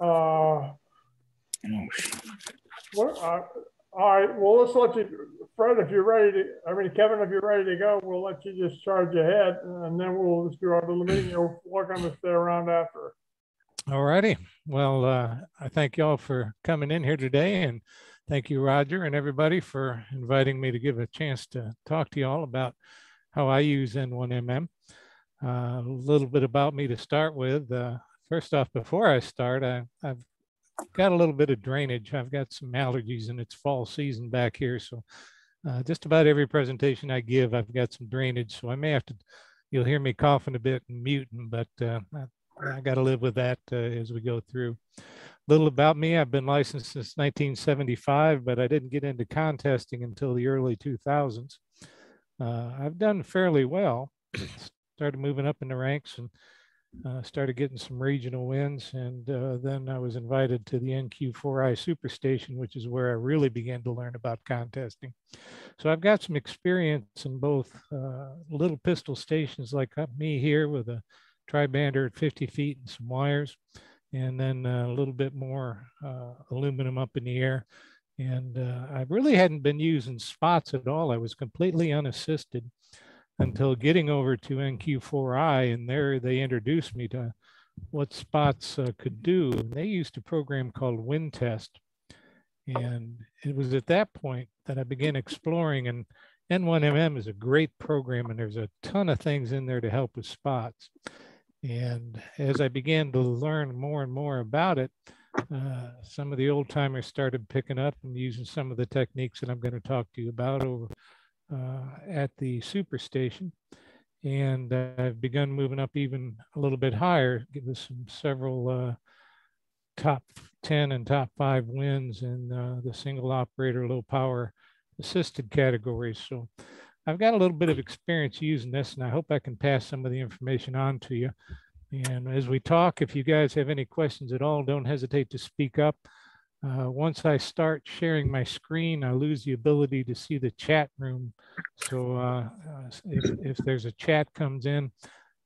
Uh, Oh, what, uh, all right, well, let's let you, Fred, if you're ready to, I mean, Kevin, if you're ready to go, we'll let you just charge ahead and then we'll just do our little meeting. You're welcome to stay around after. All righty. Well, uh, I thank y'all for coming in here today and thank you, Roger, and everybody for inviting me to give a chance to talk to y'all about how I use N1MM. Uh, a little bit about me to start with. Uh, first off, before I start, I, I've got a little bit of drainage. I've got some allergies and it's fall season back here. So uh, just about every presentation I give, I've got some drainage. So I may have to, you'll hear me coughing a bit and muting, but uh, I, I got to live with that uh, as we go through. A Little about me, I've been licensed since 1975, but I didn't get into contesting until the early 2000s. Uh, I've done fairly well, started moving up in the ranks and uh, started getting some regional wins. And uh, then I was invited to the NQ4I Superstation, which is where I really began to learn about contesting. So I've got some experience in both uh, little pistol stations like me here with a tri-bander at 50 feet and some wires, and then uh, a little bit more uh, aluminum up in the air. And uh, I really hadn't been using spots at all. I was completely unassisted until getting over to NQ4I, and there they introduced me to what spots uh, could do. They used a program called WinTest, and it was at that point that I began exploring. And N1MM is a great program, and there's a ton of things in there to help with spots. And as I began to learn more and more about it, uh, some of the old timers started picking up and using some of the techniques that I'm going to talk to you about over at the superstation. And uh, I've begun moving up even a little bit higher, give us some several uh, top 10 and top five wins in uh, the single operator, low power assisted categories. So I've got a little bit of experience using this and I hope I can pass some of the information on to you. And as we talk, if you guys have any questions at all, don't hesitate to speak up. Uh, once I start sharing my screen, I lose the ability to see the chat room. So uh, uh, if, if there's a chat comes in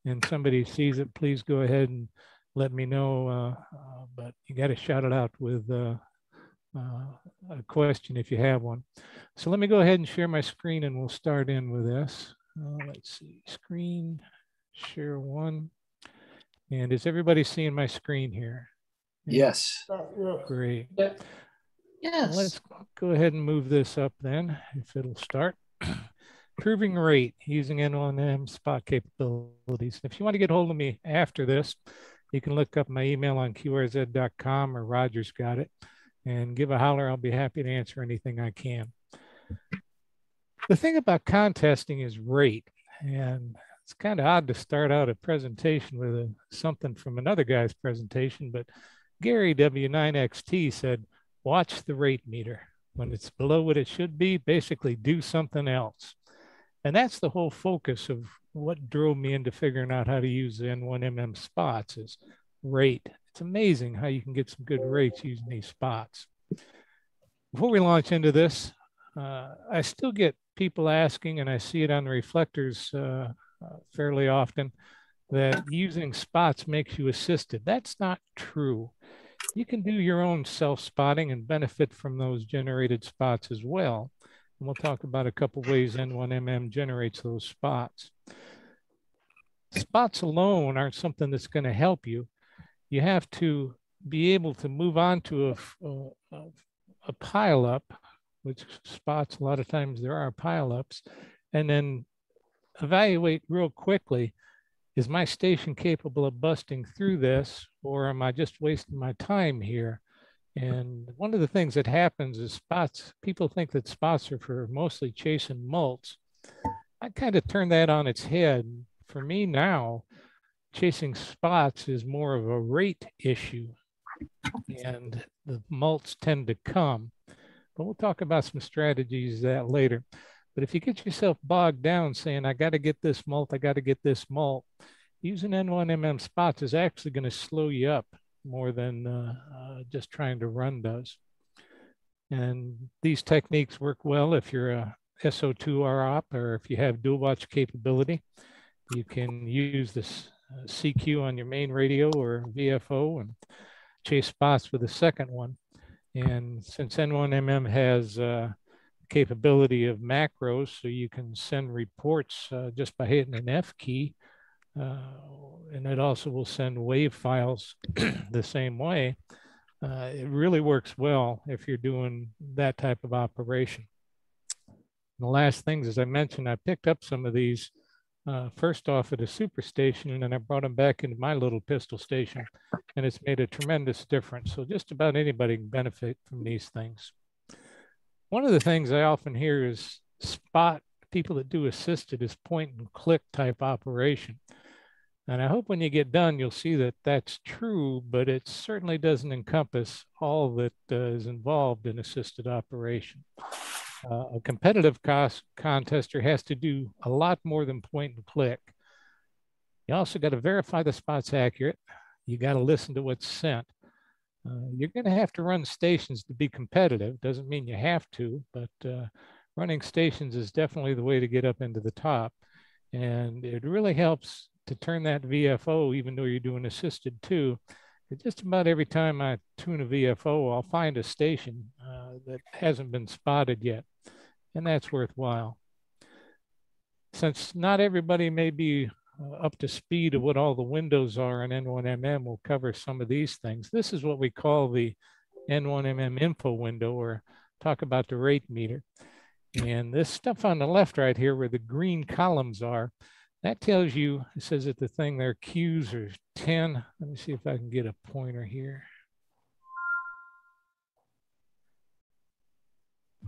and somebody sees it, please go ahead and let me know. Uh, uh, but you got to shout it out with uh, a question if you have one. So let me go ahead and share my screen and we'll start in with this. let's see, screen, share one. And is everybody seeing my screen here? Yes. Yeah. Great. Yes. Let's go ahead and move this up then, if it'll start. Proving rate using N1MM spot capabilities. If you want to get hold of me after this, you can look up my email on qrz.com or Roger's got it and give a holler. I'll be happy to answer anything I can. The thing about contesting is rate. And it's kind of odd to start out a presentation with a, something from another guy's presentation, but Gary W9XT said, watch the rate meter. When it's below what it should be, basically do something else. And that's the whole focus of what drove me into figuring out how to use the N1MM spots is rate. It's amazing how you can get some good rates using these spots. Before we launch into this, uh, I still get people asking, and I see it on the reflectors uh, uh, fairly often, that using spots makes you assisted. That's not true you can do your own self-spotting and benefit from those generated spots as well. And we'll talk about a couple ways N1MM generates those spots. Spots alone aren't something that's going to help you. You have to be able to move on to a, a, a pile up, which spots, a lot of times there are pile ups, and then evaluate real quickly is my station capable of busting through this or am I just wasting my time here? And one of the things that happens is spots, people think that spots are for mostly chasing mults. I kind of turn that on its head. For me now, chasing spots is more of a rate issue and the mults tend to come. But we'll talk about some strategies that later. But if you get yourself bogged down saying, I got to get this mult, I got to get this mult, using N1MM spots is actually going to slow you up more than uh, uh, just trying to run does. And these techniques work well if you're a SO2R op or if you have dual watch capability. You can use this uh, CQ on your main radio or VFO and chase spots with the second one. And since N1MM has uh, capability of macros, so you can send reports uh, just by hitting an F key, uh, and it also will send wave files the same way. Uh, it really works well if you're doing that type of operation. And the last things, as I mentioned, I picked up some of these uh, first off at a superstation, and then I brought them back into my little pistol station and it's made a tremendous difference. So just about anybody can benefit from these things. One of the things I often hear is spot people that do assisted is point and click type operation. And I hope when you get done, you'll see that that's true, but it certainly doesn't encompass all that uh, is involved in assisted operation. Uh, a competitive cost contester has to do a lot more than point and click. You also got to verify the spot's accurate. You got to listen to what's sent. Uh, you're going to have to run stations to be competitive. Doesn't mean you have to, but uh, running stations is definitely the way to get up into the top. And it really helps to turn that VFO, even though you're doing assisted too. Just about every time I tune a VFO, I'll find a station uh, that hasn't been spotted yet, and that's worthwhile. Since not everybody may be Uh, up to speed of what all the windows are in N1MM, we'll cover some of these things. This is what we call the N1MM info window, or talk about the rate meter. And this stuff on the left right here where the green columns are, that tells you, it says that the thing there, Qs are 10. Let me see if I can get a pointer here.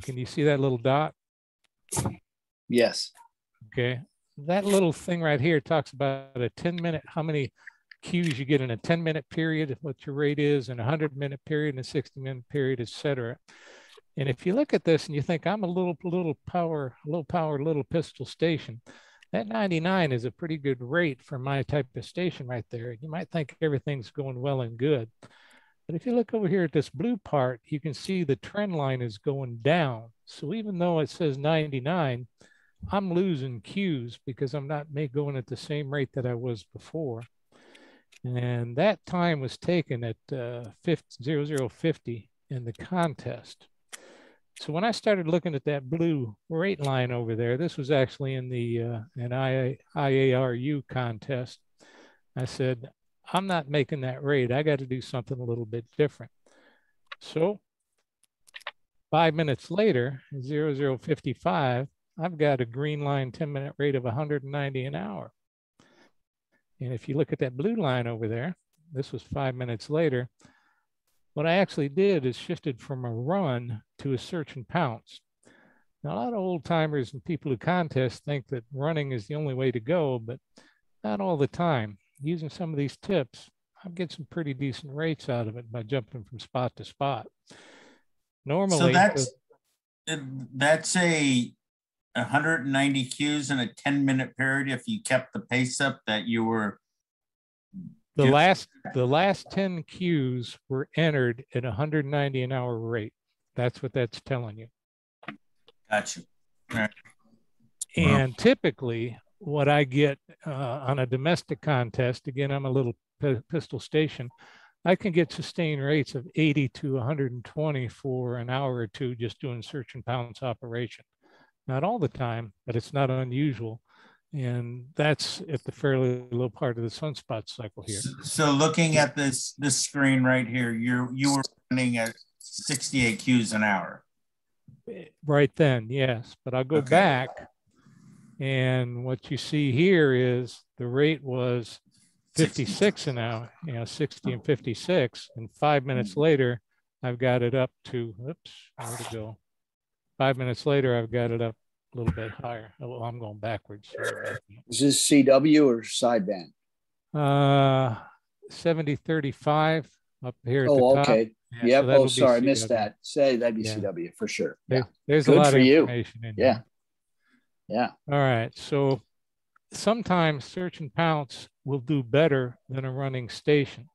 Can you see that little dot? Yes. Okay. That little thing right here talks about a 10 minute, how many cues you get in a 10 minute period, what your rate is in a 100 minute period and a 60 minute period, et cetera. And if you look at this and you think I'm a little, little power, low power, little pistol station, that 99 is a pretty good rate for my type of station right there. You might think everything's going well and good. But if you look over here at this blue part, you can see the trend line is going down. So even though it says 99, I'm losing cues because I'm not going at the same rate that I was before. And that time was taken at uh, 50, 0050 in the contest. So when I started looking at that blue rate line over there, this was actually in the uh, an IA, IARU contest. I said, I'm not making that rate. I got to do something a little bit different. So five minutes later, 0055, I've got a green line 10 minute rate of 190 an hour. And if you look at that blue line over there, this was five minutes later, what I actually did is shifted from a run to a search and pounce. Now, a lot of old timers and people who contest think that running is the only way to go, but not all the time using some of these tips, I'm getting some pretty decent rates out of it by jumping from spot to spot. Normally, so that's that's a 190 Qs in a 10 minute period. If you kept the pace up that you were the last the last 10 Qs were entered at 190 an hour rate. That's what that's telling you. Gotcha. Right. And typically, what I get uh, on a domestic contest, again, I'm a little pistol station, I can get sustained rates of 80 to 120 for an hour or two just doing search and pounce operation. Not all the time, but it's not unusual. And that's at the fairly low part of the sunspot cycle here. So looking at this this screen right here, you're you were running at 68 Qs an hour. Right then, yes. But I'll go okay. back and what you see here is the rate was 56 an hour, you know, 60 and 56. And five minutes mm. later, I've got it up to, oops, where to go? Five minutes later, I've got it up a little bit higher. Oh, I'm going backwards. Is this CW or sideband? Uh, 70 35 up here. oh, okay. Yeah, yep. So oh, sorry, I missed that. Say that'd be yeah. CW for sure. Yeah. There's Good a lot for of information you. in Yeah. Yeah. All right. So sometimes search and pounce will do better than a running station.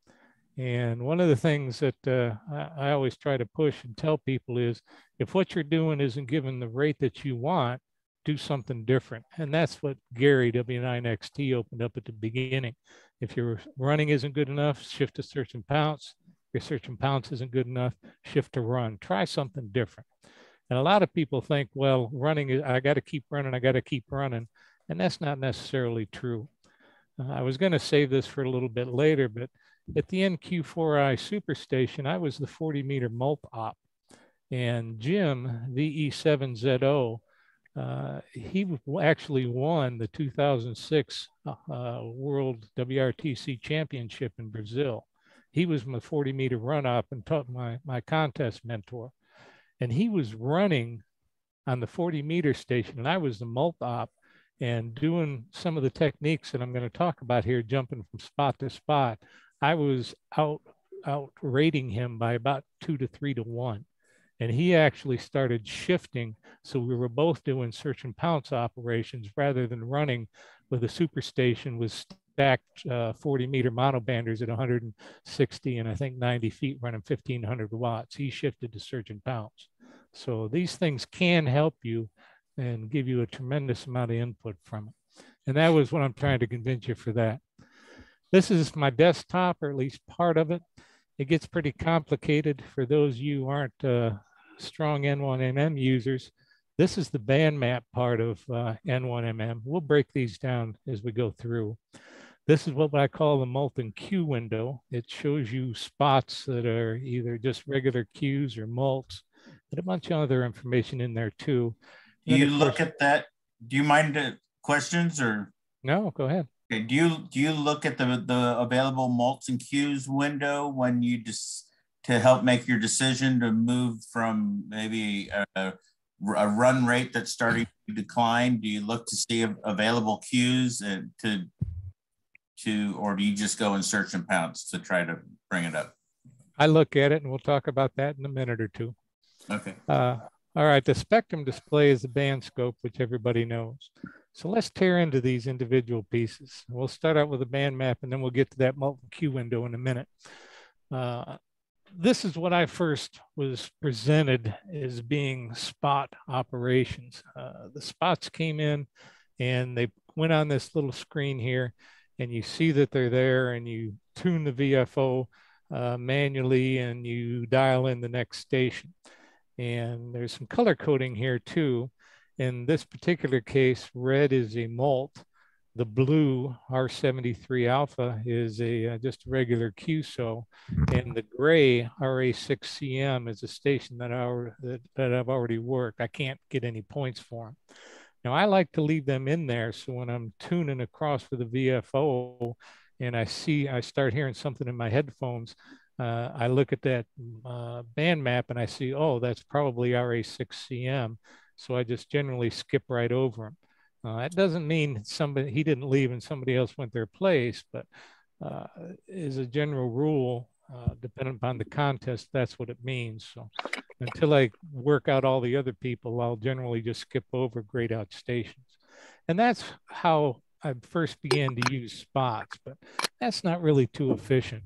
And one of the things that uh, I, always try to push and tell people is if what you're doing isn't given the rate that you want, do something different. And that's what Gary W9XT opened up at the beginning. If your running isn't good enough, shift to search and pounce. If your search and pounce isn't good enough, shift to run. Try something different. And a lot of people think, well, running I got to keep running, I got to keep running. And that's not necessarily true. Uh, I was going to save this for a little bit later, but at the NQ4I Superstation, I was the 40 meter mult op. And Jim, VE7ZO, uh, he actually won the 2006 uh, World WRTC Championship in Brazil. He was my 40 meter run up and taught my, my contest mentor. And he was running on the 40 meter station, and I was the mult op and doing some of the techniques that I'm going to talk about here, jumping from spot to spot. I was out out rating him by about two to three to one. And he actually started shifting. So we were both doing search and pounce operations rather than running with a superstation with stacked uh, 40 meter monobanders at 160 and I think 90 feet running 1500 watts. He shifted to search and pounce. So these things can help you and give you a tremendous amount of input from it. And that was what I'm trying to convince you for that. This is my desktop, or at least part of it. It gets pretty complicated for those you aren't uh, strong N1MM users, this is the band map part of uh, N1MM. We'll break these down as we go through. This is what I call the Mult and Q window. It shows you spots that are either just regular cues or mults, and a bunch of other information in there too. Do you look at that? Do you mind uh, questions or? No, go ahead. Okay. Do you do you look at the the available mults and cues window when you just to help make your decision to move from maybe a, a run rate that's starting to decline? Do you look to see available cues and to to, or do you just go and search and pounce to try to bring it up? I look at it, and we'll talk about that in a minute or two. Okay. Uh, all right. The spectrum display is the band scope, which everybody knows. So let's tear into these individual pieces. We'll start out with a band map, and then we'll get to that multi Q window in a minute. Uh, this is what I first was presented as being spot operations. Uh, the spots came in and they went on this little screen here and you see that they're there and you tune the VFO uh, manually and you dial in the next station. And there's some color coding here too. In this particular case, red is a mult the blue R73 alpha is a uh, just a regular QSO, and the gray RA6CM is a station that, I, that, that I've already worked. I can't get any points for them. Now I like to leave them in there so when I'm tuning across for the VFO and I see I start hearing something in my headphones, uh, I look at that uh, band map and I see, oh, that's probably RA6CM. So I just generally skip right over them. Uh, that doesn't mean somebody he didn't leave and somebody else went their place, but uh, as a general rule, uh, depending upon the contest, that's what it means. So until I work out all the other people, I'll generally just skip over grayed out stations. And that's how I first began to use spots, but that's not really too efficient.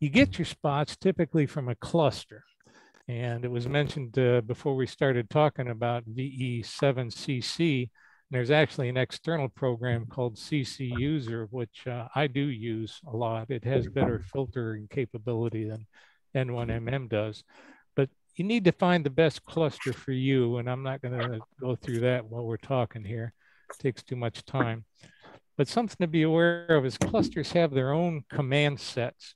You get your spots typically from a cluster. And it was mentioned uh, before we started talking about VE7CC there's actually an external program called CC User, which uh, I do use a lot. It has better filtering capability than N1MM does. But you need to find the best cluster for you. And I'm not going to go through that while we're talking here. It takes too much time. But something to be aware of is clusters have their own command sets.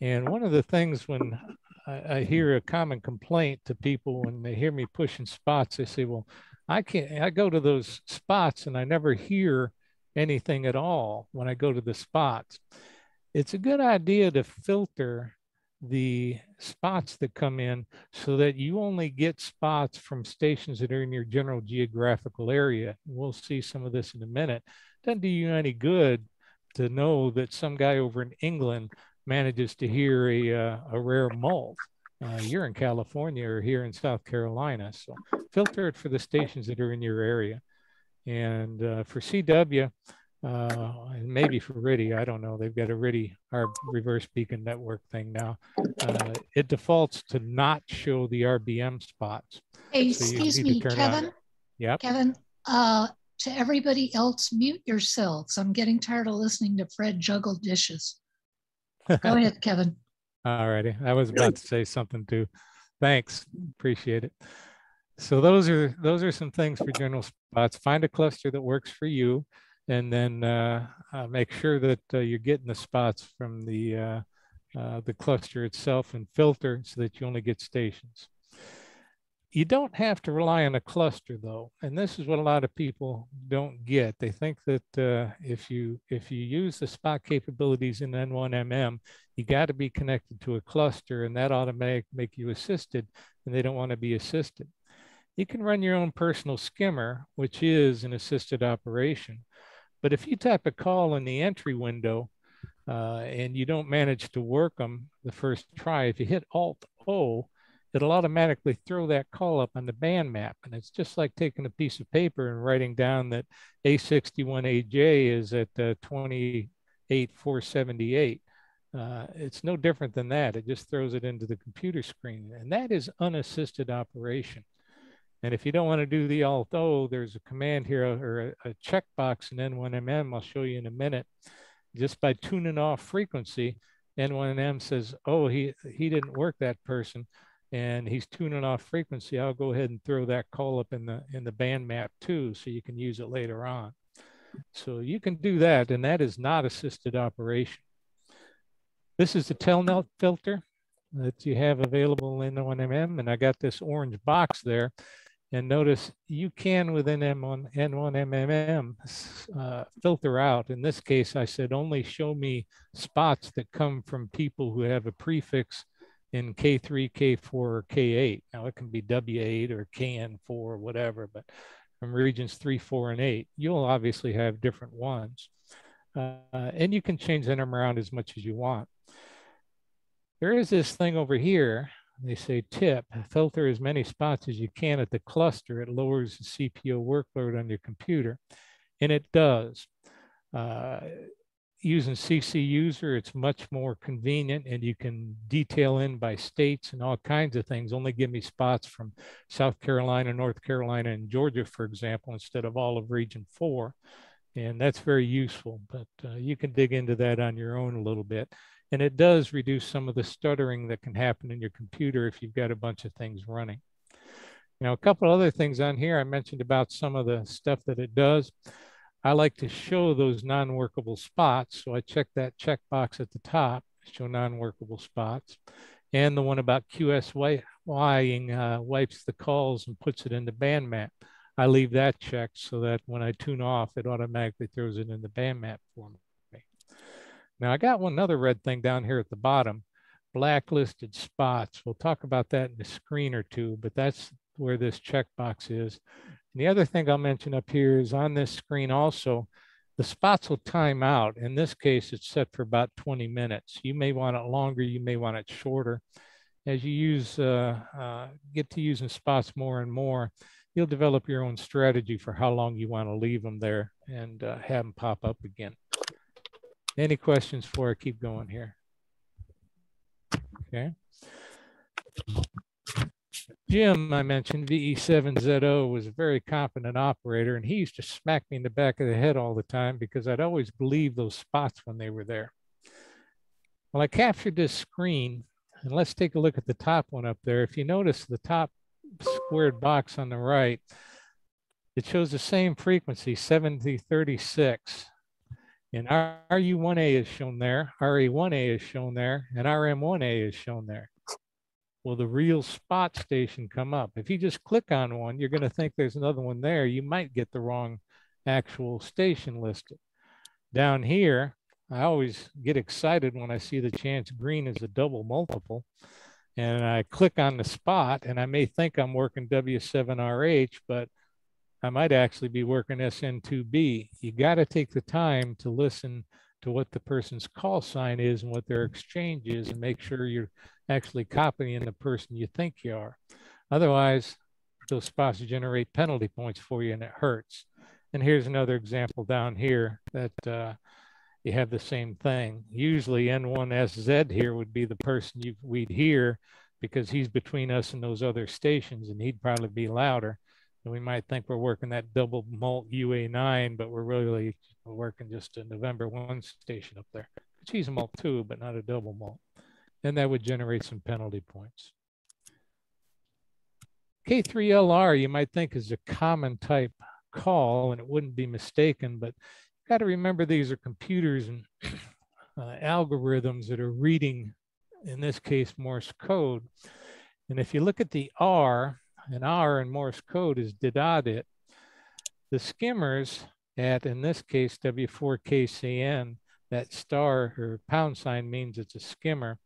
And one of the things when I, I hear a common complaint to people when they hear me pushing spots, they say, well, I can't, I go to those spots and I never hear anything at all when I go to the spots. It's a good idea to filter the spots that come in so that you only get spots from stations that are in your general geographical area. We'll see some of this in a minute. Doesn't do you any good to know that some guy over in England manages to hear a, uh, a rare mult uh, you're in California or here in South Carolina. So filter it for the stations that are in your area. And uh, for CW, uh, and maybe for RTTY, I don't know, they've got a RTTY, our reverse beacon network thing now. Uh, it defaults to not show the RBN spots. Hey, so excuse me, Kevin. Yep. Kevin, uh, to everybody else, mute yourselves. I'm getting tired of listening to Fred juggle dishes. Go ahead, Kevin. All righty. I was about to say something too. Thanks. Appreciate it. So those are those are some things for general spots. Find a cluster that works for you, and then uh, uh, make sure that uh, you're getting the spots from the uh, uh, the cluster itself and filter so that you only get stations. You don't have to rely on a cluster though, and this is what a lot of people don't get. They think that uh, if you if you use the spot capabilities in N1MM, you got to be connected to a cluster, and that automatic make you assisted, and they don't want to be assisted. You can run your own personal skimmer, which is an assisted operation. But if you type a call in the entry window uh, and you don't manage to work them the first try, if you hit Alt O, it'll automatically throw that call up on the band map. And it's just like taking a piece of paper and writing down that A61AJ is at uh, 28478. Uh, it's no different than that. It just throws it into the computer screen. And that is unassisted operation. And if you don't want to do the Alt O, there's a command here or a, a checkbox in N1MM. I'll show you in a minute. Just by tuning off frequency, N1MM says, oh, he, he didn't work that person and he's tuning off frequency. I'll go ahead and throw that call up in the, in the band map too, so you can use it later on. So you can do that, and that is not assisted operation. This is the telnet filter that you have available in N1MM, and I got this orange box there. And notice you can within M1, N1MM uh, filter out. In this case, I said only show me spots that come from people who have a prefix in K3, K4, or K8. Now it can be W8 or KN4 or whatever, but from regions three, four, and eight, you'll obviously have different ones. Uh, and you can change them around as much as you want. There is this thing over here they say tip, filter as many spots as you can at the cluster. It lowers the CPU workload on your computer. And it does. Uh, using CC user, it's much more convenient and you can detail in by states and all kinds of things. Only give me spots from South Carolina, North Carolina, and Georgia, for example, instead of all of region four. And that's very useful, but uh, you can dig into that on your own a little bit. And it does reduce some of the stuttering that can happen in your computer if you've got a bunch of things running. Now, a couple other things on here, I mentioned about some of the stuff that it does. I like to show those non-workable spots. So I check that checkbox at the top, show non-workable spots. And the one about QSY uh, wipes the calls and puts it in the band map. I leave that checked so that when I tune off, it automatically throws it in the band map for me. Now I got one other red thing down here at the bottom, blacklisted spots. We'll talk about that in a screen or two, but that's where this checkbox is. And the other thing I'll mention up here is on this screen also, the spots will time out. In this case, it's set for about 20 minutes. You may want it longer, you may want it shorter. As you use, uh, uh, get to using spots more and more, you'll develop your own strategy for how long you want to leave them there and uh, have them pop up again. Any questions before I keep going here? Okay. Jim, I mentioned VE7ZO was a very competent operator, and he used to smack me in the back of the head all the time because I'd always believe those spots when they were there. Well, I captured this screen, and let's take a look at the top one up there. If you notice the top squared box on the right, it shows the same frequency, 7036. And RU1A is shown there, RA1A is shown there, and RM1A is shown there. Will the real spot station come up? If you just click on one, you're going to think there's another one there. You might get the wrong actual station listed. Down here, I always get excited when I see the chance green is a double multiple. And I click on the spot, and I may think I'm working W7RH, but I might actually be working SN2B. You got to take the time to listen to what the person's call sign is and what their exchange is and make sure you're actually copying the person you think you are. Otherwise, those spots generate penalty points for you and it hurts. And here's another example down here that uh, you have the same thing. Usually N1SZ here would be the person you, we'd hear because he's between us and those other stations and he'd probably be louder And we might think we're working that double mult UA9, but we're really working just a November 1 station up there. Cheese mult too, but not a double mult. And that would generate some penalty points. K3LR, you might think is a common type call and it wouldn't be mistaken, but you got to remember these are computers and uh, algorithms that are reading, in this case, Morse code. And if you look at the R, and R in Morse code is didadit, the skimmers at, in this case, W4KCN, that star or pound sign means it's a skimmer.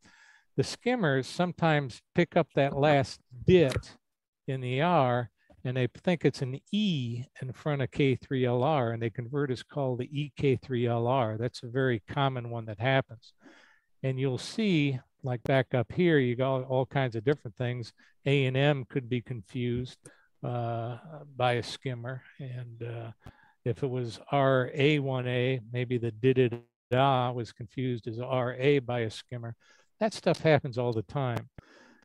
The skimmers sometimes pick up that last bit in the R and they think it's an E in front of K3LR and they convert as called the EK3LR. That's a very common one that happens. And you'll see like back up here, you got all kinds of different things. A and M could be confused uh, by a skimmer. And uh, if it was RA1A, maybe the did da was confused as RA by a skimmer. That stuff happens all the time.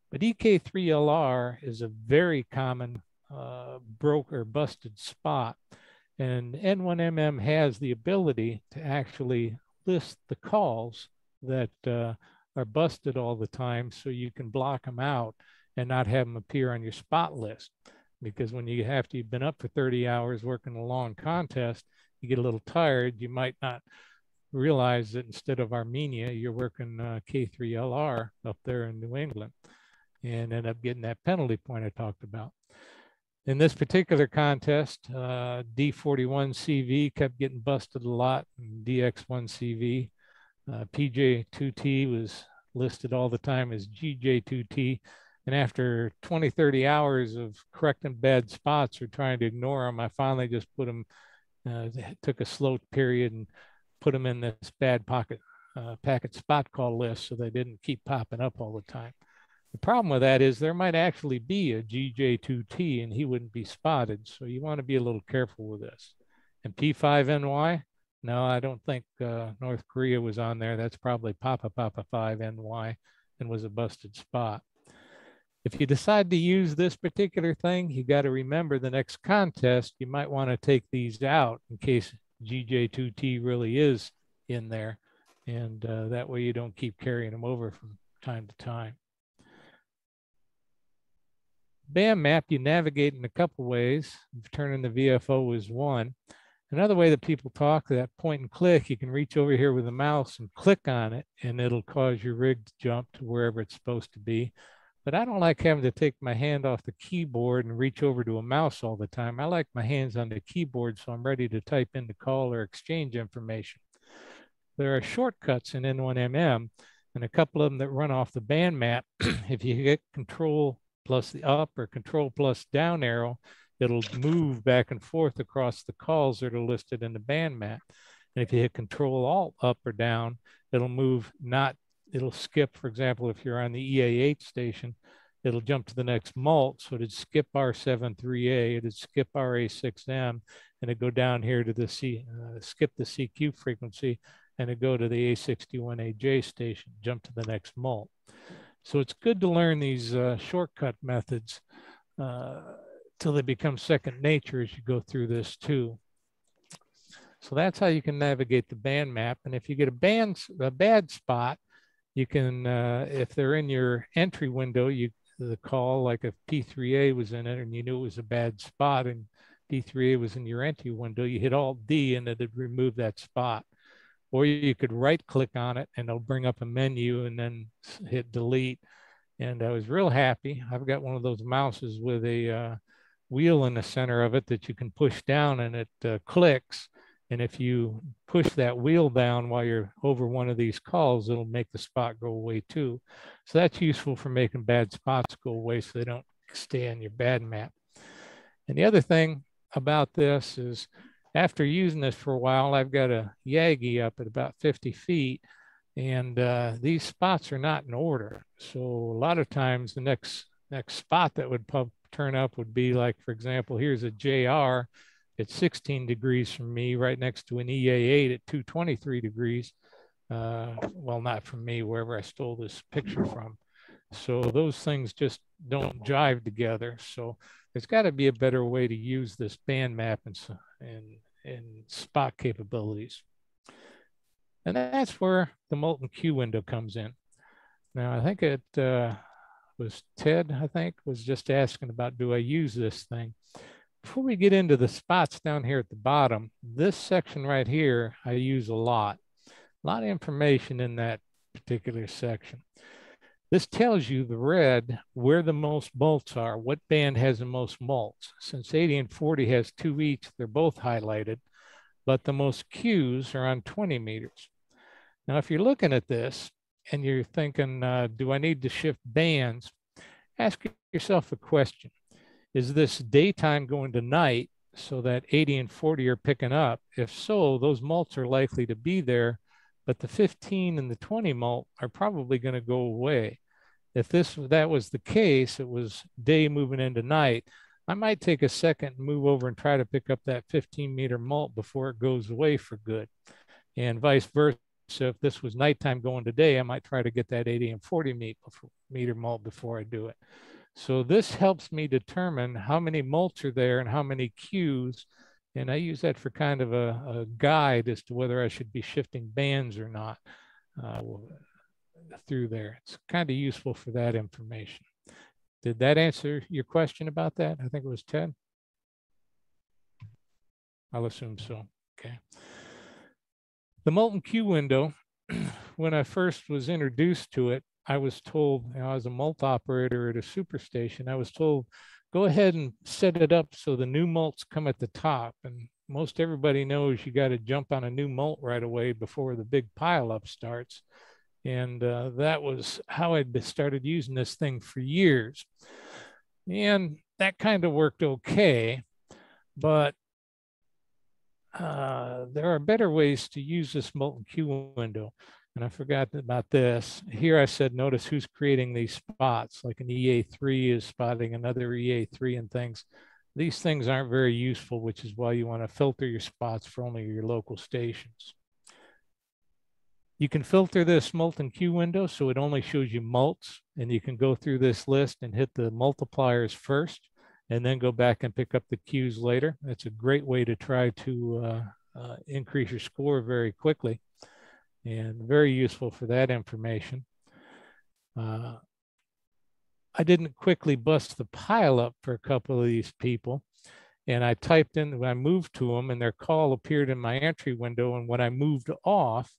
But EK3LR is a very common uh, broke or busted spot. And N1MM has the ability to actually list the calls that uh, are busted all the time so you can block them out and not have them appear on your spot list. Because when you have to, you've been up for 30 hours working a long contest, you get a little tired, you might not realize that instead of Armenia, you're working uh, K3LR up there in New England and end up getting that penalty point I talked about. In this particular contest, uh, D41CV kept getting busted a lot, DX1CV. Uh, PJ2T was listed all the time as GJ2T. And after 20, 30 hours of correcting bad spots or trying to ignore them, I finally just put them, uh, took a slow period and put them in this bad pocket uh, packet spot call list so they didn't keep popping up all the time. The problem with that is there might actually be a GJ2T and he wouldn't be spotted. So you want to be a little careful with this. And P5NY, no, I don't think uh, North Korea was on there. That's probably Papa Papa 5NY and was a busted spot. If you decide to use this particular thing, you got to remember the next contest, you might want to take these out in case GJ2T really is in there. And uh, that way you don't keep carrying them over from time to time. Band map, you navigate in a couple ways. Turning the VFO is one. Another way that people talk, that point and click, you can reach over here with the mouse and click on it, and it'll cause your rig to jump to wherever it's supposed to be. But I don't like having to take my hand off the keyboard and reach over to a mouse all the time. I like my hands on the keyboard so I'm ready to type in the call or exchange information. There are shortcuts in N1MM and a couple of them that run off the band map. if you hit control plus the up or control plus down arrow, it'll move back and forth across the calls that are listed in the band map. And if you hit control alt up or down, it'll move not, it'll skip, for example, if you're on the EA8 station, it'll jump to the next mult. So it'd skip R73A, it'd skip RA6M, and it'd go down here to the C, uh, skip the CQ frequency, and it'd go to the A61AJ station, jump to the next mult. So it's good to learn these uh, shortcut methods uh, till they become second nature as you go through this too. So that's how you can navigate the band map. And if you get a band a bad spot, you can, uh, if they're in your entry window, you the call like if P3A was in it and you knew it was a bad spot and P3A was in your entry window, you hit Alt D and it'd remove that spot or you could right click on it and it'll bring up a menu and then hit delete. And I was real happy. I've got one of those mouses with a uh, wheel in the center of it that you can push down and it uh, clicks. And if you push that wheel down while you're over one of these calls, it'll make the spot go away too. So that's useful for making bad spots go away so they don't stay on your band map. And the other thing about this is after using this for a while, I've got a Yagi up at about 50 feet and uh, these spots are not in order. So a lot of times the next next spot that would turn up would be like, for example, here's a JR at 16 degrees from me, right next to an EA8 at 223 degrees. Uh, well, not from me, wherever I stole this picture from. So those things just don't jive together. So there's got to be a better way to use this band map and, and, and spot capabilities. And that's where the mult and Q window comes in. Now, I think it uh, was Ted, I think, was just asking about, do I use this thing? Before we get into the spots down here at the bottom, this section right here, I use a lot. A lot of information in that particular section. This tells you the red where the most bolts are, what band has the most bolts. Since 80 and 40 has two each, they're both highlighted, but the most Qs are on 20 meters. Now, if you're looking at this and you're thinking, uh, do I need to shift bands? Ask yourself a question. Is this daytime going to night so that 80 and 40 are picking up? If so, those mults are likely to be there but the 15 and the 20 mult are probably going to go away. If this that was the case, it was day moving into night, I might take a second and move over and try to pick up that 15 meter mult before it goes away for good. And vice versa, if this was nighttime going to day, I might try to get that 80 and 40 meter mult before I do it. So this helps me determine how many mults are there and how many Qs and I use that for kind of a, a guide as to whether I should be shifting bands or not uh, through there. It's kind of useful for that information. Did that answer your question about that? I think it was Ted. I'll assume so. Okay. The mult and Q window, when I first was introduced to it, I was told, you know, as a mult operator at a superstation, I was told go ahead and set it up so the new mults come at the top. And most everybody knows you got to jump on a new mult right away before the big pile up starts. And uh, that was how I'd started using this thing for years. And that kind of worked okay. But uh, there are better ways to use this mult and Q window. And I forgot about this. Here I said, notice who's creating these spots, like an EA3 is spotting another EA3 and things. These things aren't very useful, which is why you want to filter your spots for only your local stations. You can filter this mult and Q window so it only shows you mults, and you can go through this list and hit the multipliers first, and then go back and pick up the Qs later. That's a great way to try to uh, uh, increase your score very quickly and very useful for that information. Uh, I didn't quickly bust the pile up for a couple of these people. And I typed in, when I moved to them and their call appeared in my entry window. And when I moved off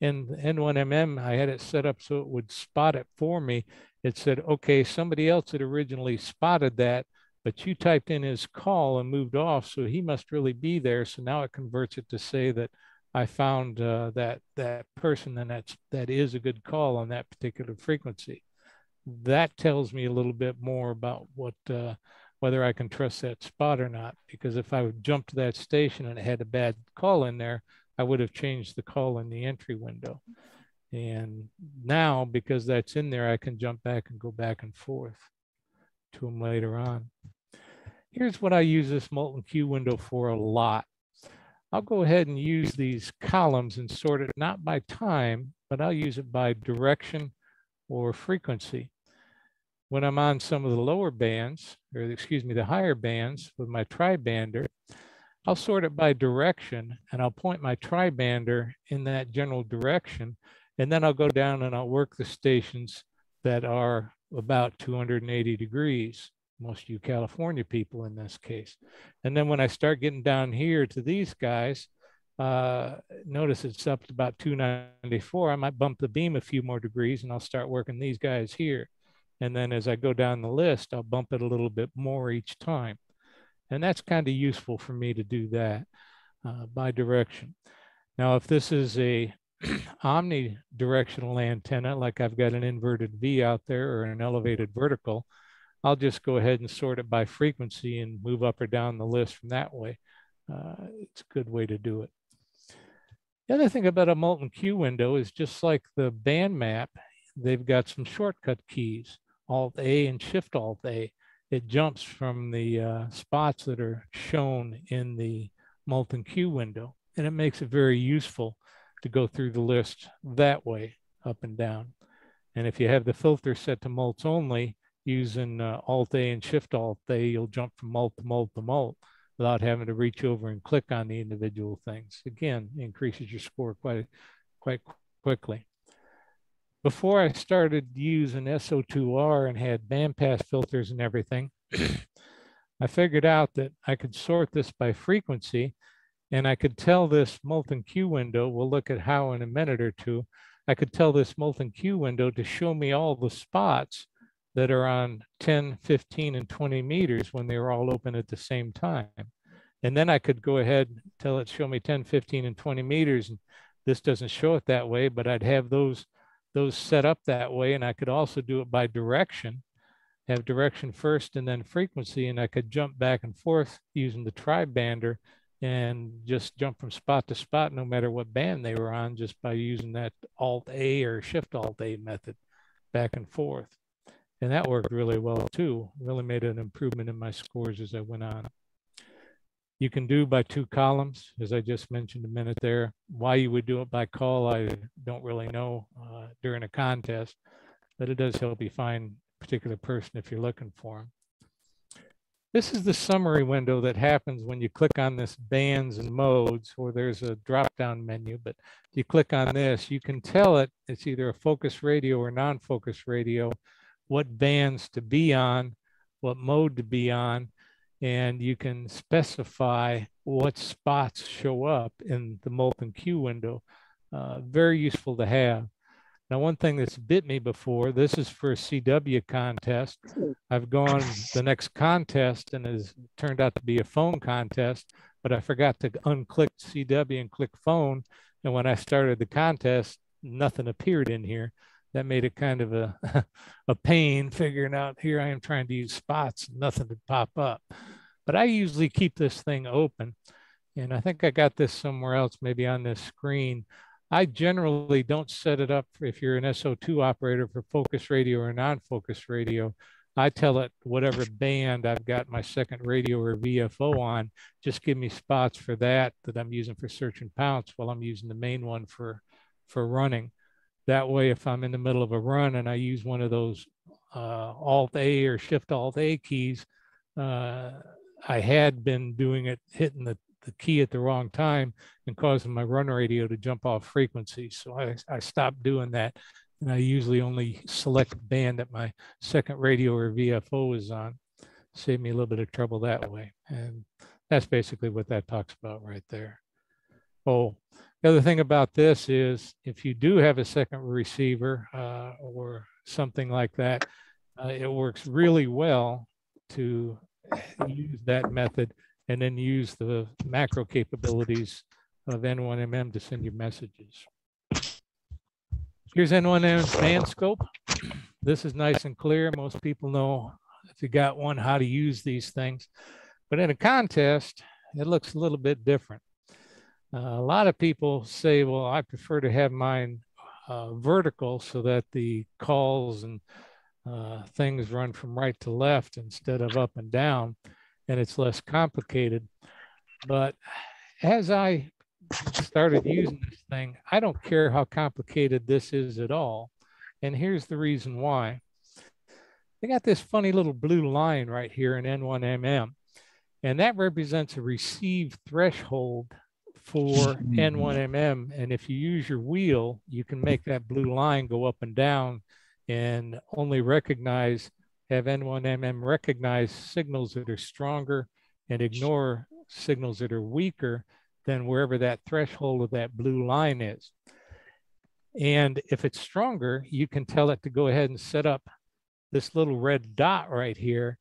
in N1MM, I had it set up so it would spot it for me. It said, okay, somebody else had originally spotted that, but you typed in his call and moved off. So he must really be there. So now it converts it to say that I found uh, that that person, and that's that is a good call on that particular frequency. That tells me a little bit more about what uh, whether I can trust that spot or not. Because if I would jump to that station and it had a bad call in there, I would have changed the call in the entry window. And now, because that's in there, I can jump back and go back and forth to them later on. Here's what I use this mult and Q window for a lot. I'll go ahead and use these columns and sort it not by time, but I'll use it by direction or frequency. When I'm on some of the lower bands, or excuse me, the higher bands with my tri-bander, I'll sort it by direction and I'll point my tri-bander in that general direction. And then I'll go down and I'll work the stations that are about 280 degrees most of you California people in this case. And then when I start getting down here to these guys, uh, notice it's up to about 294. I might bump the beam a few more degrees and I'll start working these guys here. And then as I go down the list, I'll bump it a little bit more each time. And that's kind of useful for me to do that uh, by direction. Now, if this is a omnidirectional antenna, like I've got an inverted V out there or an elevated vertical, I'll just go ahead and sort it by frequency and move up or down the list from that way. Uh, it's a good way to do it. The other thing about a mult and Q window is just like the band map, they've got some shortcut keys, Alt A and Shift Alt A. It jumps from the uh, spots that are shown in the mult and Q window, and it makes it very useful to go through the list that way, up and down. And if you have the filter set to mults only, using uh, Alt A and Shift Alt A, you'll jump from mult to mult to mult without having to reach over and click on the individual things. Again, increases your score quite, quite quickly. Before I started using SO2R and had bandpass filters and everything, I figured out that I could sort this by frequency and I could tell this mult and Q window, we'll look at how in a minute or two, I could tell this mult and Q window to show me all the spots that are on 10, 15, and 20 meters when they were all open at the same time. And then I could go ahead, tell it show me 10, 15, and 20 meters. And this doesn't show it that way, but I'd have those, those set up that way. And I could also do it by direction have direction first and then frequency, and I could jump back and forth using the tri-bander and just jump from spot to spot no matter what band they were on just by using that Alt A or Shift Alt A method back and forth. And that worked really well too. Really made an improvement in my scores as I went on. You can do by two columns, as I just mentioned a minute there. Why you would do it by call, I don't really know uh, during a contest, but it does help you find particular person if you're looking for them. This is the summary window that happens when you click on this bands and modes, or there's a drop-down menu, but if you click on this, you can tell it it's either a focus radio or non-focus radio, what bands to be on, what mode to be on, and you can specify what spots show up in the Mult and Q window. Uh, very useful to have. Now, one thing that's bit me before, this is for a CW contest. I've gone the next contest and has turned out to be a phone contest, but I forgot to unclick CW and click phone. And when I started the contest, nothing appeared in here. That made it kind of a, a pain figuring out here I am trying to use spots, nothing to pop up. But I usually keep this thing open. And I think I got this somewhere else, maybe on this screen. I generally don't set it up if you're an SO2 operator for focus radio or non-focus radio. I tell it whatever band I've got my second radio or VFO on, just give me spots for that that I'm using for search and pounce while I'm using the main one for, for running. That way, if I'm in the middle of a run and I use one of those uh, Alt A or Shift Alt A keys, uh, I had been doing it, hitting the the key at the wrong time and causing my run radio to jump off frequency. So I, I stopped doing that. And I usually only select a band that my second radio or VFO is on. Save me a little bit of trouble that way. And that's basically what that talks about right there. Oh, the other thing about this is if you do have a second receiver uh, or something like that, uh, it works really well to use that method and then use the macro capabilities of N1MM to send you messages. Here's N1MM's band scope. This is nice and clear. Most people know if you got one, how to use these things. But in a contest, it looks a little bit different. Uh, a lot of people say, well, I prefer to have mine uh, vertical so that the calls and uh, things run from right to left instead of up and down and it's less complicated. But as I started using this thing, I don't care how complicated this is at all. And here's the reason why. They got this funny little blue line right here in N1MM, and that represents a receive threshold for N1MM. And if you use your wheel, you can make that blue line go up and down and only recognize have N1MM recognize signals that are stronger and ignore signals that are weaker than wherever that threshold of that blue line is. And if it's stronger, you can tell it to go ahead and set up this little red dot right here.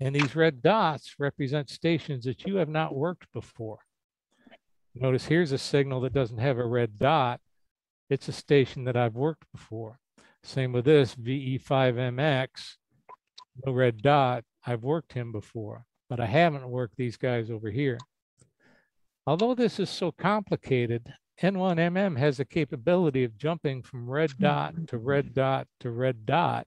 And these red dots represent stations that you have not worked before. Notice here's a signal that doesn't have a red dot. It's a station that I've worked before. Same with this VE5MX no red dot, I've worked him before, but I haven't worked these guys over here. Although this is so complicated, N1MM has the capability of jumping from red hmm. dot to red dot to red dot.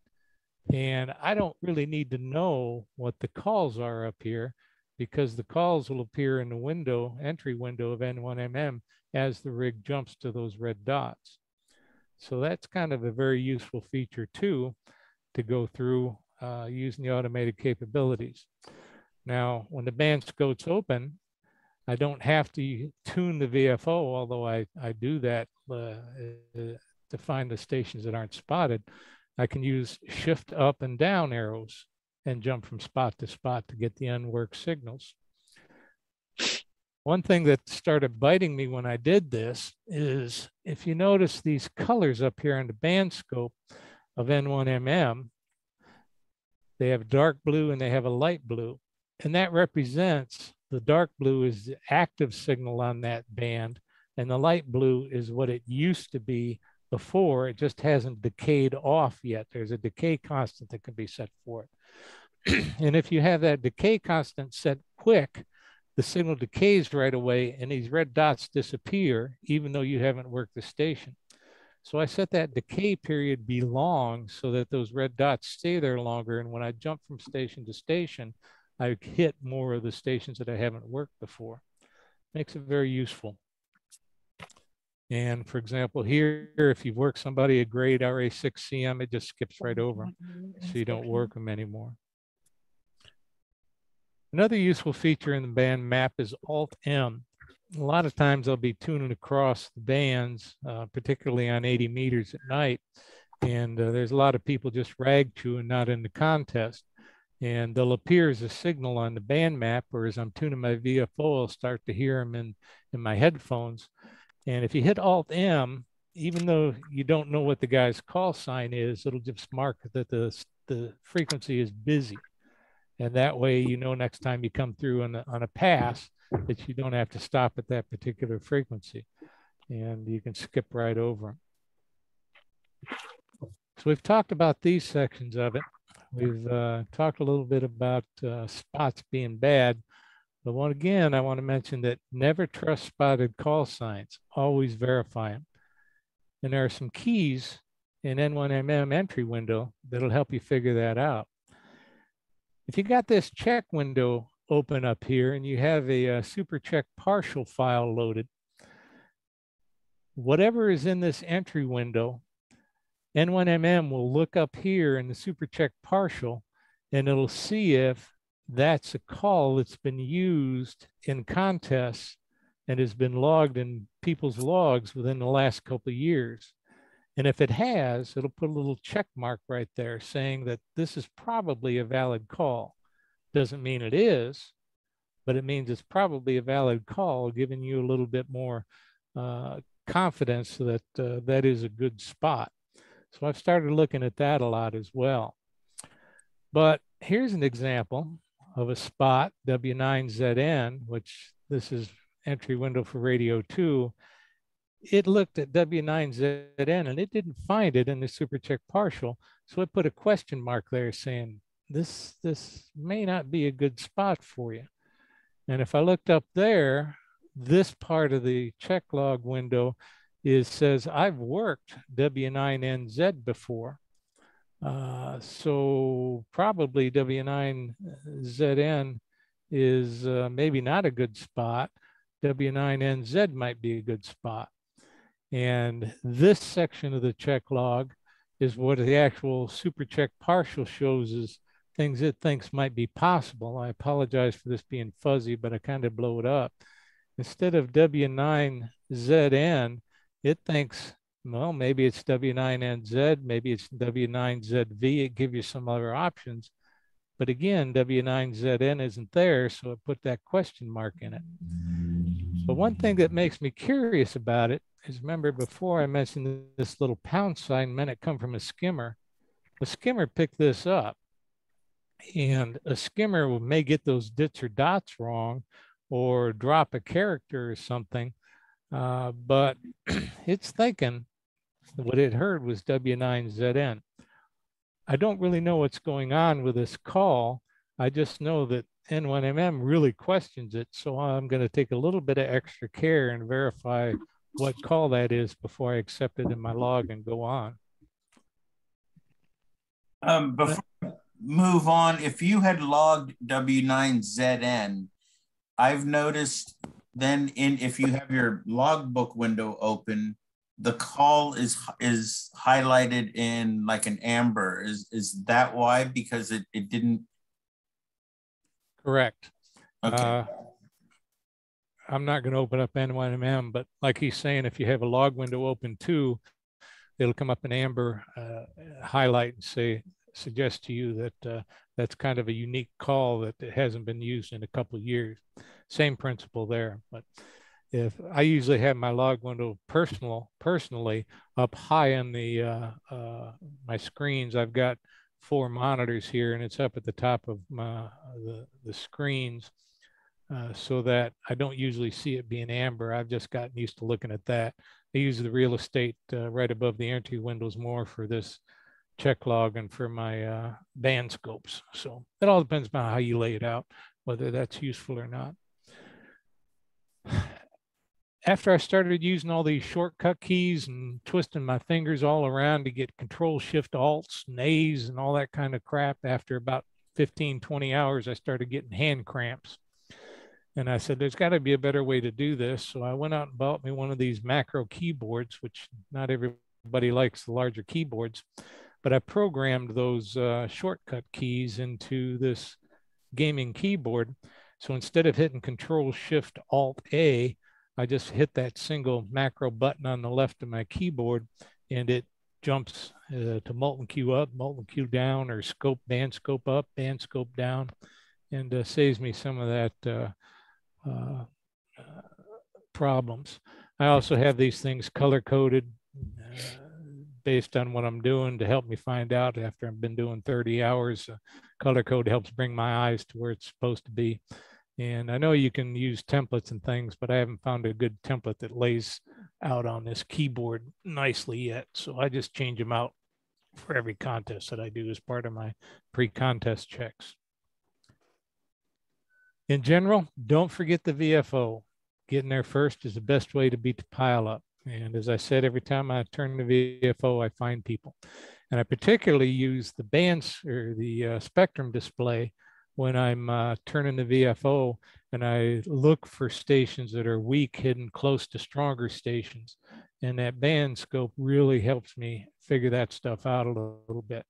And I don't really need to know what the calls are up here because the calls will appear in the window, entry window of N1MM as the rig jumps to those red dots. So that's kind of a very useful feature too, to go through uh, using the automated capabilities. Now, when the band scope's open, I don't have to tune the VFO, although I, I do that uh, uh, to find the stations that aren't spotted. I can use shift up and down arrows and jump from spot to spot to get the unworked signals. One thing that started biting me when I did this is if you notice these colors up here in the band scope of N1MM, they have dark blue and they have a light blue. And that represents the dark blue is the active signal on that band, and the light blue is what it used to be before. It just hasn't decayed off yet. There's a decay constant that can be set for it. and if you have that decay constant set quick, the signal decays right away and these red dots disappear even though you haven't worked the station. So I set that decay period be long so that those red dots stay there longer. And when I jump from station to station, I hit more of the stations that I haven't worked before. Makes it very useful. And for example, here, if you've worked somebody a grade RA6CM, it just skips right over them. So you don't work them anymore. Another useful feature in the band map is Alt-M. A lot of times I'll be tuning across the bands, uh, particularly on 80 meters at night. And uh, there's a lot of people just rag chewing, not in the contest. And they'll appear as a signal on the band map, or as I'm tuning my VFO, I'll start to hear them in, in my headphones. And if you hit Alt-M, even though you don't know what the guy's call sign is, it'll just mark that the, the frequency is busy. And that way, you know, next time you come through on a, on a pass that you don't have to stop at that particular frequency and you can skip right over. them. So we've talked about these sections of it. We've uh, talked a little bit about uh, spots being bad. But one again, I want to mention that never trust spotted call signs. Always verify them. And there are some keys in N1MM entry window that'll help you figure that out. If you got this check window open up here and you have a, a super check partial file loaded, whatever is in this entry window, N1MM will look up here in the super check partial and it'll see if that's a call that's been used in contests and has been logged in people's logs within the last couple of years. And if it has, it'll put a little check mark right there saying that this is probably a valid call. Doesn't mean it is, but it means it's probably a valid call, giving you a little bit more uh, confidence that uh, that is a good spot. So I've started looking at that a lot as well. But here's an example of a spot, W9ZN, which this is entry window for radio 2 it looked at W9ZN and it didn't find it in the super check partial. So it put a question mark there saying, this, this may not be a good spot for you. And if I looked up there, this part of the check log window is says, I've worked W9NZ before. Uh, so probably W9ZN is uh, maybe not a good spot. W9NZ might be a good spot. And this section of the check log is what the actual super check partial shows is things it thinks might be possible. I apologize for this being fuzzy, but I kind of blow it up. Instead of W9ZN, it thinks, well, maybe it's W9NZ, maybe it's W9ZV. It gives you some other options. But again, W9ZN isn't there, so it put that question mark in it. But one thing that makes me curious about it is remember before I mentioned this little pound sign meant it come from a skimmer. A skimmer picked this up and a skimmer may get those dits or dots wrong or drop a character or something. Uh, but it's thinking what it heard was W9ZN. I don't really know what's going on with this call. I just know that N1MM really questions it. So I'm going to take a little bit of extra care and verify what call that is before I accept it in my log and go on. Um, before move on, if you had logged W9ZN, I've noticed then in if you have your logbook window open, the call is is highlighted in like an amber. Is is that why? Because it, it didn't correct. Okay. Uh, I'm not going to open up N1MM, but like he's saying, if you have a log window open too, it'll come up in amber uh, highlight and say suggest to you that uh, that's kind of a unique call that hasn't been used in a couple years. Same principle there, but if I usually have my log window personal personally up high in the uh, uh, my screens, I've got four monitors here, and it's up at the top of my the the screens, uh, so that I don't usually see it being amber. I've just gotten used to looking at that. I use the real estate uh, right above the entry windows more for this check log and for my uh, band scopes. So it all depends on how you lay it out, whether that's useful or not. After I started using all these shortcut keys and twisting my fingers all around to get control shift alts and A's and all that kind of crap, after about 15, 20 hours, I started getting hand cramps. And I said, there's got to be a better way to do this. So I went out and bought me one of these macro keyboards, which not everybody likes the larger keyboards but I programmed those uh, shortcut keys into this gaming keyboard. So instead of hitting Control Shift Alt A, I just hit that single macro button on the left of my keyboard and it jumps uh, to Mult and Q up, Mult and Q down, or scope band scope up, band scope down, and uh, saves me some of that uh, uh, problems. I also have these things color coded uh, based on what I'm doing to help me find out after I've been doing 30 hours. Uh, color code helps bring my eyes to where it's supposed to be. And I know you can use templates and things, but I haven't found a good template that lays out on this keyboard nicely yet. So I just change them out for every contest that I do as part of my pre-contest checks. In general, don't forget the VFO. Getting there first is the best way to beat the pile up. And as I said, every time I turn the VFO, I find people. And I particularly use the bands or the uh, spectrum display when I'm uh, turning the VFO and I look for stations that are weak, hidden close to stronger stations. And that band scope really helps me figure that stuff out a little, little bit.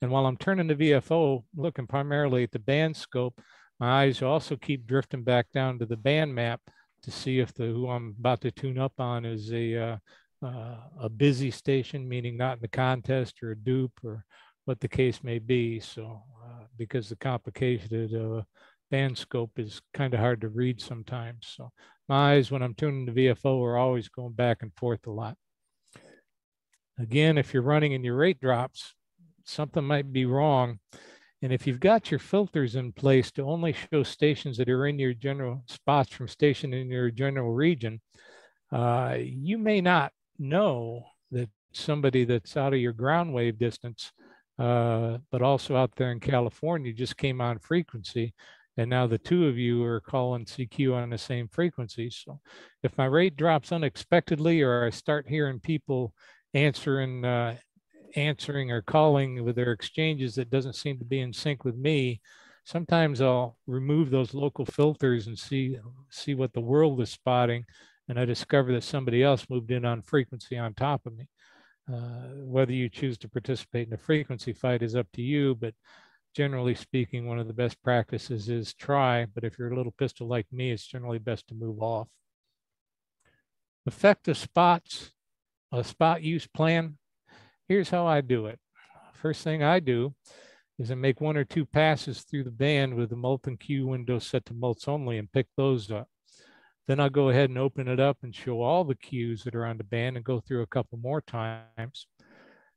And while I'm turning the VFO, looking primarily at the band scope, my eyes also keep drifting back down to the band map to see if the who I'm about to tune up on is a uh, uh, a busy station, meaning not in the contest or a dupe or what the case may be. So uh, because the complicated uh, band scope is kind of hard to read sometimes. So my eyes when I'm tuning the VFO are always going back and forth a lot. Again, if you're running and your rate drops, something might be wrong. And if you've got your filters in place to only show stations that are in your general spots from station in your general region, uh, you may not know that somebody that's out of your ground wave distance, uh, but also out there in California just came on frequency. And now the two of you are calling CQ on the same frequency. So if my rate drops unexpectedly or I start hearing people answering uh, answering or calling with their exchanges that doesn't seem to be in sync with me, sometimes I'll remove those local filters and see see what the world is spotting, and I discover that somebody else moved in on frequency on top of me. Uh, whether you choose to participate in a frequency fight is up to you, but generally speaking, one of the best practices is try. But if you're a little pistol like me, it's generally best to move off. Effective spots, a spot use plan Here's how I do it. First thing I do is I make one or two passes through the band with the Mult and Q window set to mults only and pick those up. Then I'll go ahead and open it up and show all the cues that are on the band and go through a couple more times.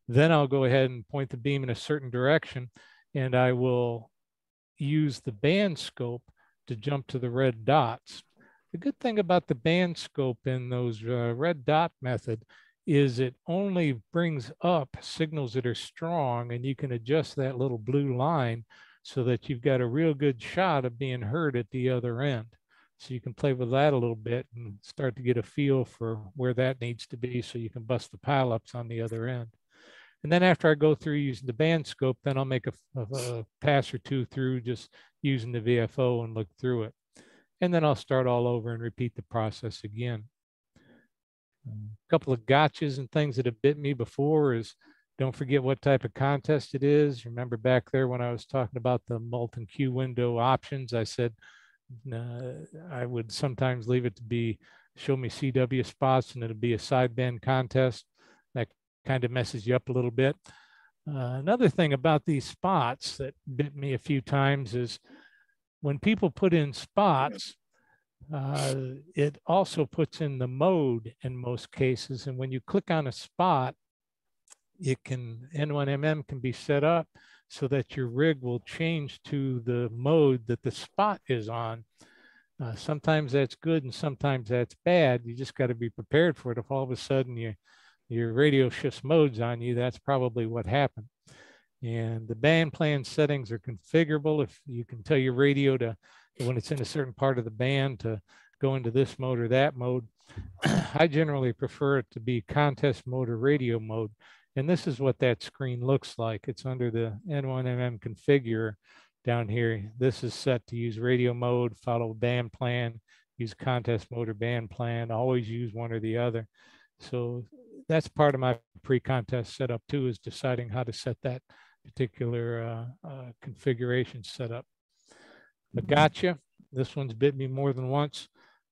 Then I'll go ahead and point the beam in a certain direction and I will use the band scope to jump to the red dots. The good thing about the band scope in those uh, red dot method is it only brings up signals that are strong and you can adjust that little blue line so that you've got a real good shot of being heard at the other end. So you can play with that a little bit and start to get a feel for where that needs to be so you can bust the pileups on the other end. And then after I go through using the band scope, then I'll make a, a, pass or two through just using the VFO and look through it. And then I'll start all over and repeat the process again. A couple of gotchas and things that have bit me before is don't forget what type of contest it is. Remember back there when I was talking about the Multi Q window options, I said uh, I would sometimes leave it to be show me CW spots and it'll be a sideband contest. That kind of messes you up a little bit. Uh, another thing about these spots that bit me a few times is when people put in spots, uh, it also puts in the mode in most cases. And when you click on a spot, it can, N1MM can be set up so that your rig will change to the mode that the spot is on. Uh, sometimes that's good and sometimes that's bad. You just got to be prepared for it. If all of a sudden you, your radio shifts modes on you, that's probably what happened. And the band plan settings are configurable. If you can tell your radio to, when it's in a certain part of the band, to go into this mode or that mode. I generally prefer it to be contest mode or radio mode. And this is what that screen looks like. It's under the N1MM configure down here. This is set to use radio mode, follow band plan, use contest mode or band plan, always use one or the other. So that's part of my pre-contest setup too, is deciding how to set that particular uh, uh, configuration setup. The gotcha, this one's bit me more than once.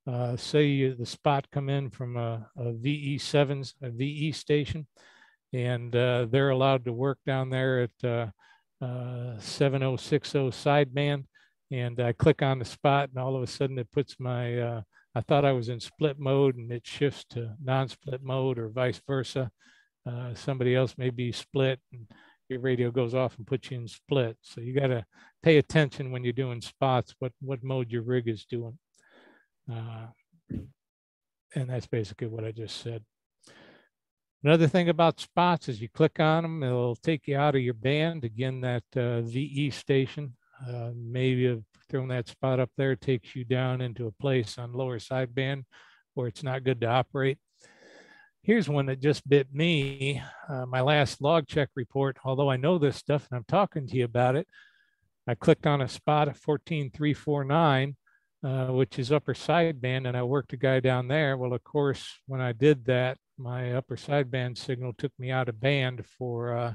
Uh, say you, the spot come in from a, a VE7s, a VE station, and uh, they're allowed to work down there at uh, uh, 7060 sideband. And I click on the spot, and all of a sudden it puts my, uh, I thought I was in split mode, and it shifts to non split mode or vice versa. Uh, somebody else may be split, and your radio goes off and puts you in split. So you got to pay attention when you're doing spots, what, what mode your rig is doing. Uh, and that's basically what I just said. Another thing about spots is you click on them, it'll take you out of your band. Again, that uh, VE station, uh, maybe throwing that spot up there takes you down into a place on lower sideband where it's not good to operate. Here's one that just bit me. Uh, my last log check report, although I know this stuff and I'm talking to you about it, I clicked on a spot at 14349, uh, which is upper sideband, and I worked a guy down there. Well, of course, when I did that, my upper sideband signal took me out of band for uh,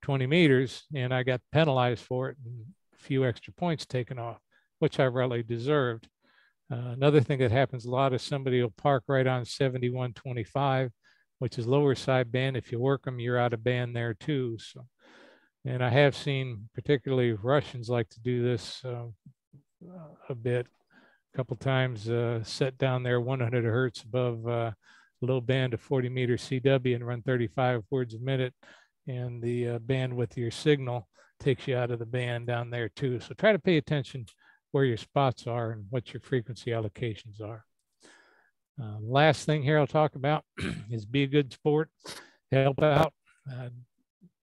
20 meters, and I got penalized for it and a few extra points taken off, which I really deserved. Uh, another thing that happens a lot is somebody will park right on 7125 which is lower sideband. If you work them, you're out of band there too. So, and I have seen particularly Russians like to do this uh, a bit, a couple times, uh, set down there 100 hertz above uh, low band of 40 meter CW and run 35 words a minute. And the uh, band with your signal takes you out of the band down there too. So try to pay attention where your spots are and what your frequency allocations are. Uh, last thing here I'll talk about is be a good sport, help out, uh,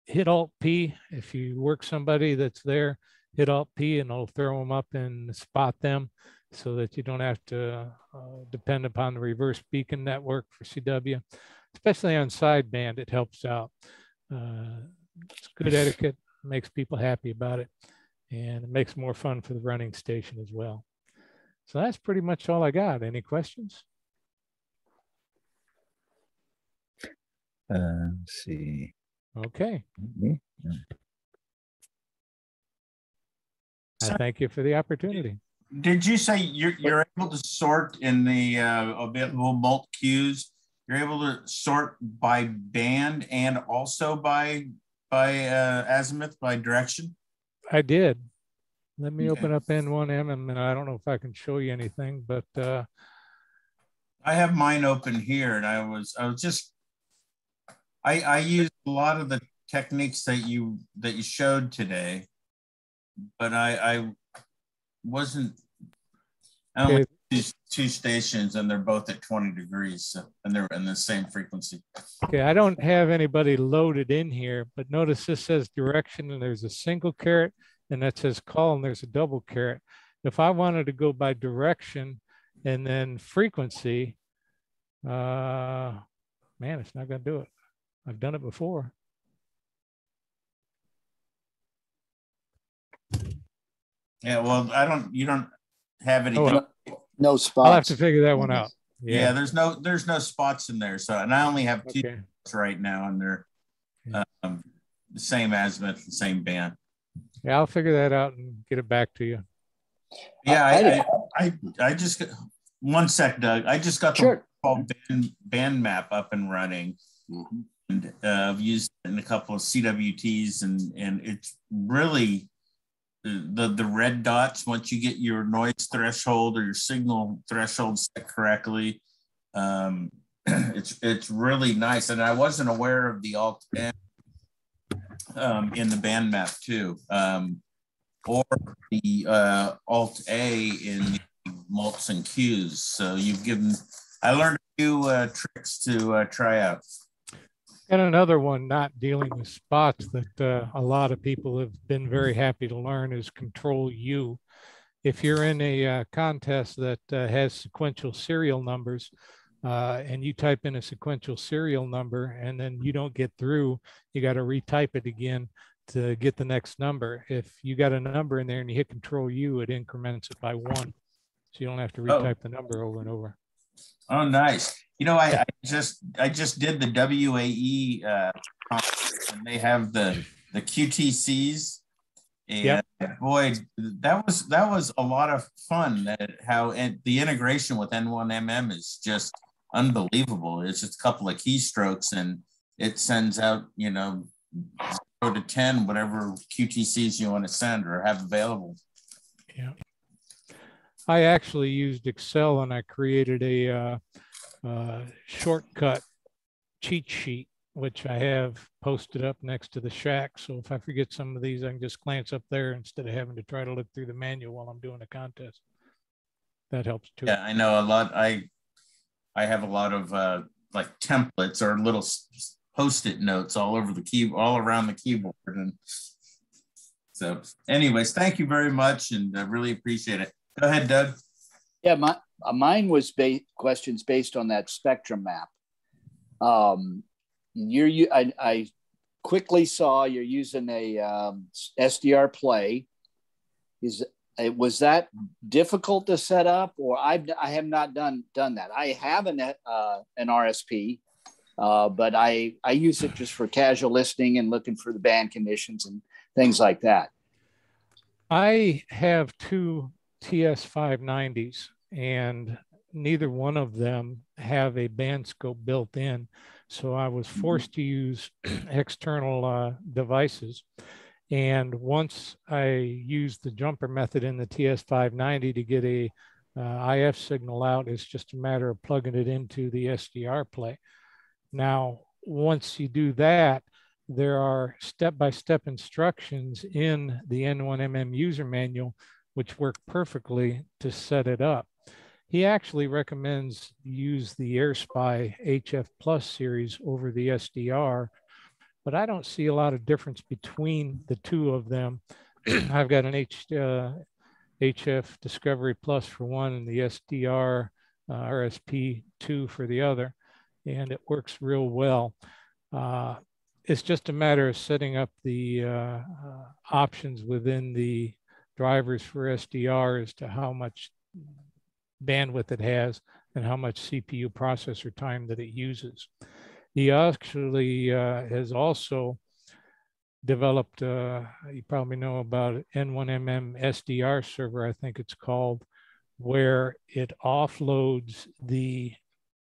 hit Alt P. If you work somebody that's there, hit Alt P and it'll throw them up and spot them so that you don't have to uh, depend upon the reverse beacon network for CW, especially on sideband, it helps out. Uh, it's good etiquette, makes people happy about it, and it makes more fun for the running station as well. So that's pretty much all I got. Any questions? Uh, let's see. Okay. I thank you for the opportunity. Did you say you're, you're able to sort in the uh, available mult queues? You're able to sort by band and also by by uh, azimuth by direction. I did. Let me okay. open up N1MM and I don't know if I can show you anything, but uh, I have mine open here, and I was I was just I, I used a lot of the techniques that you that you showed today, but I, I wasn't. I only okay. two stations, and they're both at 20 degrees, so, and they're in the same frequency. Okay, I don't have anybody loaded in here, but notice this says direction, and there's a single caret, and that says call, and there's a double caret. If I wanted to go by direction and then frequency, uh, man, it's not going to do it. I've done it before. Yeah, well, I don't, you don't have any. Oh, no spots. I'll have to figure that one out. Yeah. yeah. there's no there's no spots in there. So and I only have two okay. right now, and they're um, the same azimuth, the same band. Yeah, I'll figure that out and get it back to you. Yeah, I I, I, I just one sec, Doug. I just got the band, band map up and running. Mm-hmm. And uh, I've used it in a couple of CWTs, and and it's really the the red dots once you get your noise threshold or your signal threshold set correctly um, it's it's really nice. And i wasn't aware of the alt n um, in the band map too um, or the uh, alt a in the mults and cues. So you've given i learned a few uh, tricks to uh, try out and another one not dealing with spots that uh, a lot of people have been very happy to learn is control U. If you're in a uh, contest that uh, has sequential serial numbers uh, and you type in a sequential serial number and then you don't get through, you got to retype it again to get the next number. If you got a number in there and you hit control U, it increments it by one. So you don't have to retype oh. the number over and over. Oh, nice. You know, I, I just I just did the WAE uh, and they have the the QTCs. And yep. boy, that was that was a lot of fun. That how and the integration with N1MM is just unbelievable. It's just a couple of keystrokes and it sends out, you know, zero to 10, whatever QTCs you want to send or have available. Yeah. I actually used Excel and I created a uh, uh, shortcut cheat sheet, which I have posted up next to the shack. So if I forget some of these, I can just glance up there instead of having to try to look through the manual while I'm doing a contest. That helps too. Yeah, I know a lot. I I have a lot of uh, like templates or little post-it notes all over the key, all around the keyboard, and so. Anyways, thank you very much, and I really appreciate it. Go ahead, Doug. Yeah, my uh, mine was ba- questions based on that spectrum map. Um, you're, you, I, I quickly saw you're using a um, SDR play. Is uh, was that difficult to set up, or I I have not done done that. I have an uh, an RSP, uh, but I I use it just for casual listening and looking for the band conditions and things like that. I have two TS 590s and neither one of them have a band scope built in. So I was mm-hmm. forced to use external uh, devices. And once I used the jumper method in the TS590 to get a uh, IF signal out, it's just a matter of plugging it into the SDR play. Now, once you do that, there are step-by-step -step instructions in the N1MM user manual, which work perfectly to set it up. He actually recommends use the AirSpy HF Plus series over the SDR, but I don't see a lot of difference between the two of them. I've got an H, uh, HF Discovery Plus for one and the SDR uh, RSP2 for the other, and it works real well. Uh, it's just a matter of setting up the uh, uh, options within the drivers for SDR as to how much bandwidth it has and how much CPU processor time that it uses. He actually uh, has also developed, uh, you probably know about N1MM SDR server, I think it's called, where it offloads the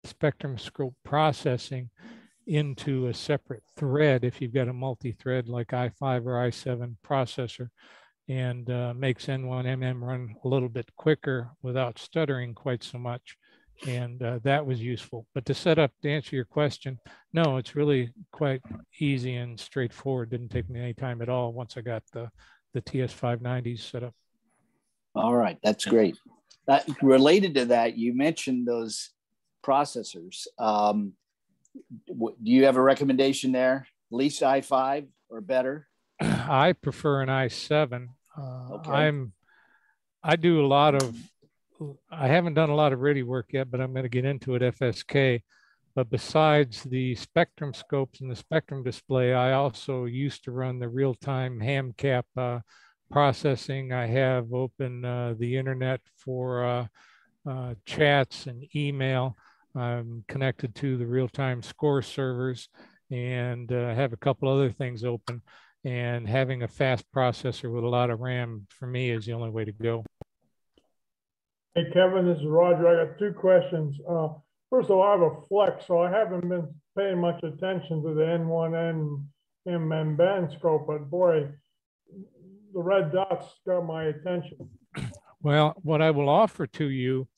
spectrum scope processing into a separate thread if you've got a multi-thread like i5 or i7 processor and uh, makes N1MM run a little bit quicker without stuttering quite so much. And uh, that was useful. But to set up, to answer your question, no, it's really quite easy and straightforward. Didn't take me any time at all once I got the, the TS590s set up. All right, that's great. Uh, related to that, you mentioned those processors. Um, do you have a recommendation there? Least i5 or better? I prefer an i7. Okay. I'm I do a lot of I haven't done a lot of RTTY work yet, but I'm going to get into it FSK. But besides the spectrum scopes and the spectrum display, I also used to run the real-time HamCap uh, processing. I have open uh, the internet for uh, uh chats and email. I'm connected to the real-time score servers and uh, have a couple other things open. And having a fast processor with a lot of RAM for me is the only way to go. Hey, Kevan, this is Roger. I got two questions. Uh, first of all, I have a flex, so I haven't been paying much attention to the N1N MM band scope, but boy, the red dots got my attention. Well, what I will offer to you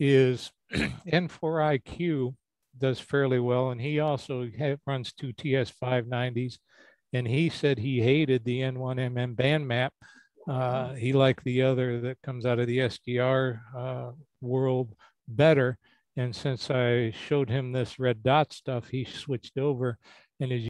is N4IQ does fairly well, and he also runs two TS590s, and he said he hated the N1MM band map. Uh, he liked the other that comes out of the SDR uh, world better. And since I showed him this red dot stuff, he switched over and is